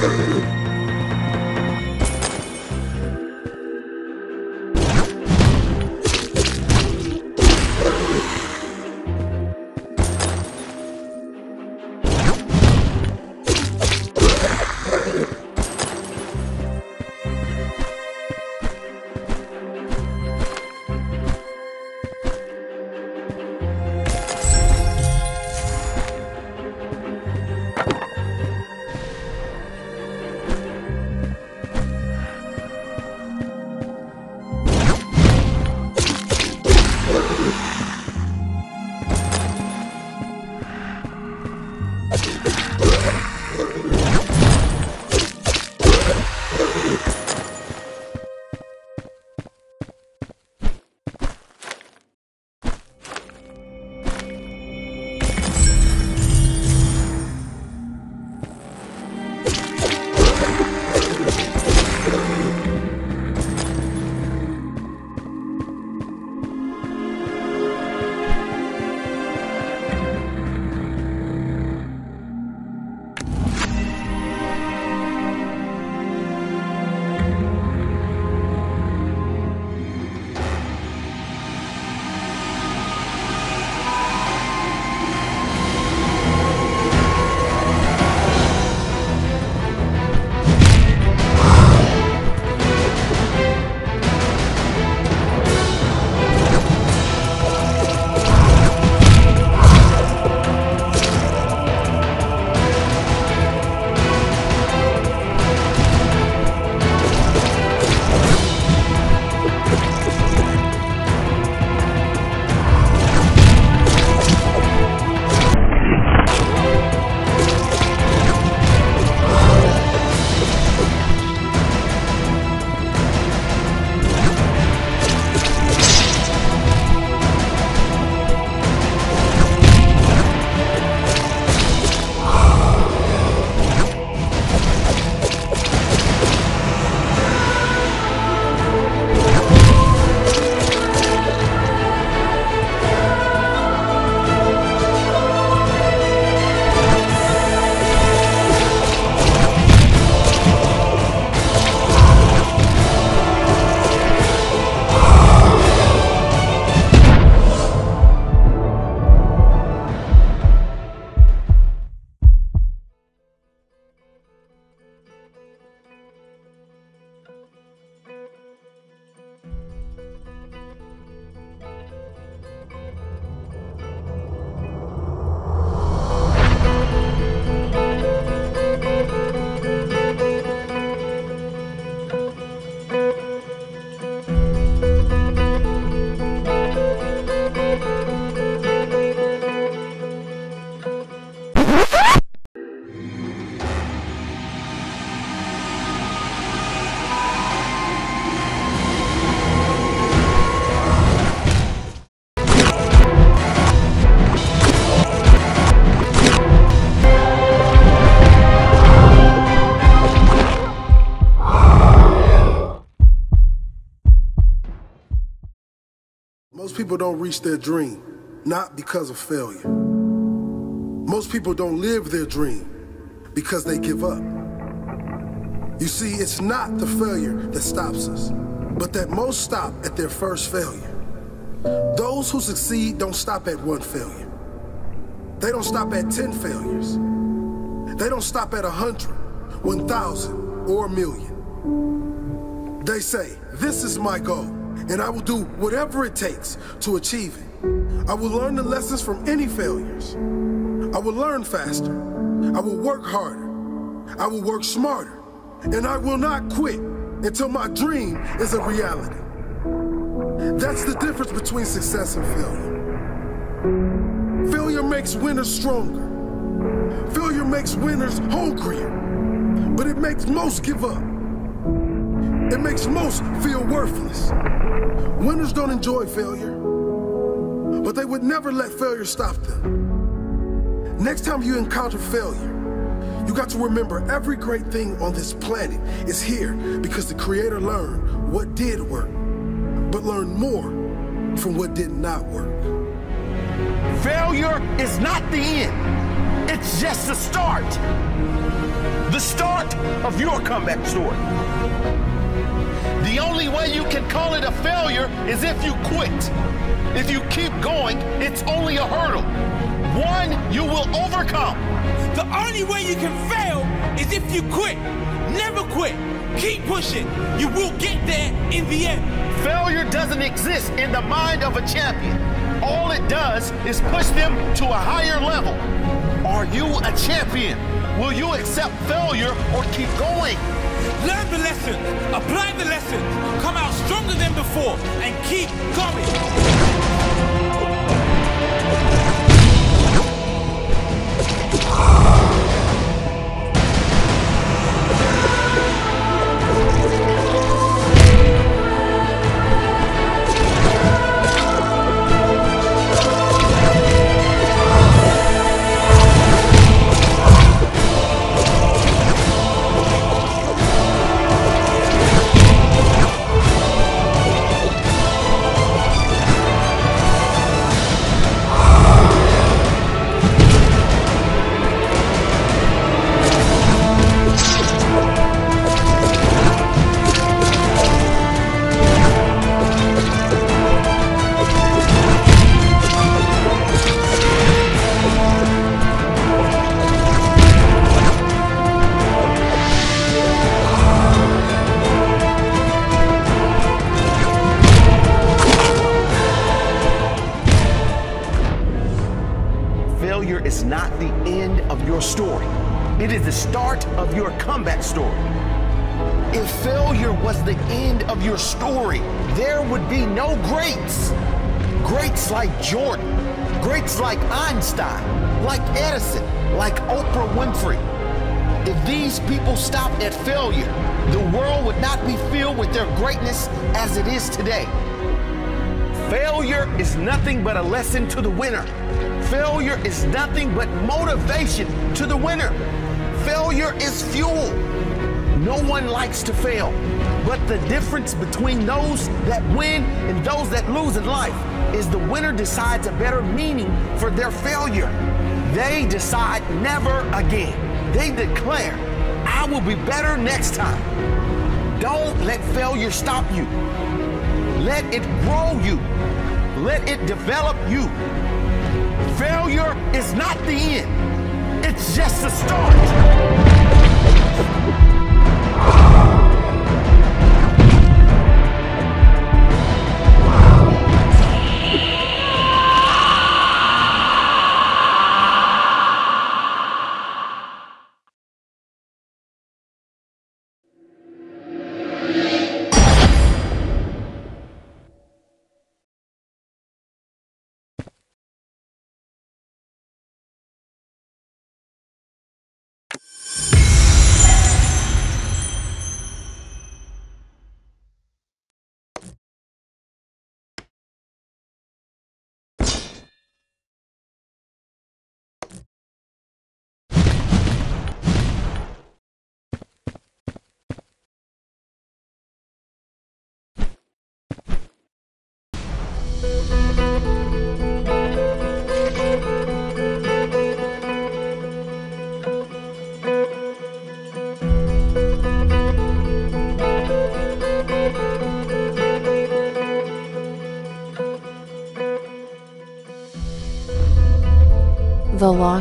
Thank. Most people don't reach their dream, not because of failure, Most people don't live their dream because they give up. You see, it's not the failure that stops us, but that most stop at their first failure. Those who succeed don't stop at one failure. They don't stop at 10 failures. They don't stop at 100, 1,000, or a million. They say, This is my goal, and I will do whatever it takes to achieve it. I will learn the lessons from any failures. I will learn faster. I will work harder. I will work smarter and I will not quit until my dream is a reality. That's the difference between success and failure. Failure makes winners stronger. Failure makes winners hungrier. But it makes most give up. It makes most feel worthless. Winners don't enjoy failure, but they would never let failure stop them. Next time you encounter failure, you got to remember every great thing on this planet is here because the Creator learned what did work, but learned more from what did not work. Failure is not the end, it's just the start. The start of your comeback story. The only way you can call it a failure is if you quit. If you keep going, it's only a hurdle. One you will overcome. The only way you can fail is if you quit. Never quit. Keep pushing. You will get there in the end. Failure doesn't exist in the mind of a champion. All it does is push them to a higher level. Are you a champion? Will you accept failure or keep going? Learn the lesson, apply the lesson, come out stronger than before, and keep going. It is the start of your comeback story. If failure was the end of your story, there would be no greats. Greats like Jordan, greats like Einstein, like Edison, like Oprah Winfrey. If these people stopped at failure, the world would not be filled with their greatness as it is today. Failure is nothing but a lesson to the winner. Failure is nothing but motivation to the winner. Failure is fuel. No one likes to fail. But the difference between those that win and those that lose in life is the winner decides a better meaning for their failure. They decide never again. They declare, I will be better next time. Don't let failure stop you. Let it grow you. Let it develop you. Failure is not the end. It's just the start.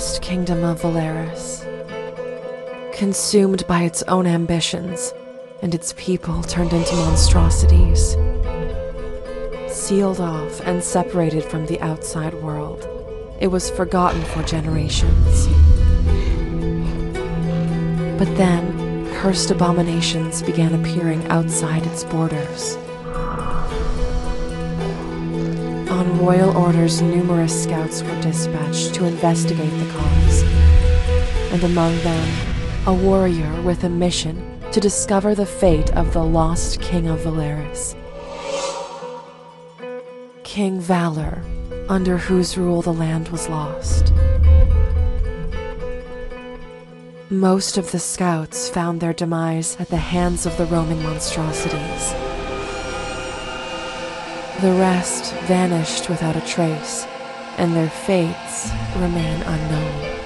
Lost kingdom of Valeris. Consumed by its own ambitions, and its people turned into monstrosities. Sealed off and separated from the outside world, it was forgotten for generations. But then, cursed abominations began appearing outside its borders. Royal orders, numerous scouts were dispatched to investigate the cause. And among them, a warrior with a mission to discover the fate of the lost king of Valeris. King Valor, under whose rule the land was lost. Most of the scouts found their demise at the hands of the Roman monstrosities. The rest vanished without a trace, and their fates remain unknown.